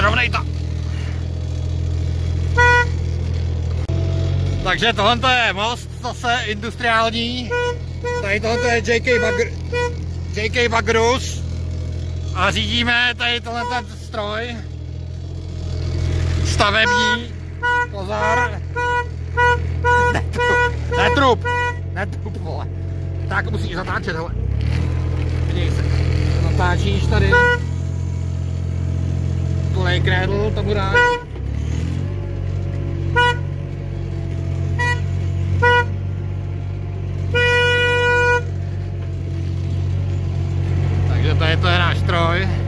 srovnej to. Takže tohle to je most, zase industriální. Tady tohle je JK, Bagr JK Bagrus. A řídíme tady tohle ten stroj. Stavební. Pozor. Netrup. Netrup. Netrup, vole. Tak musíš zatáčet, hele. Vidíš se. Zatáčíš tady malý krádl, taburák. Takže tady to je náš troj.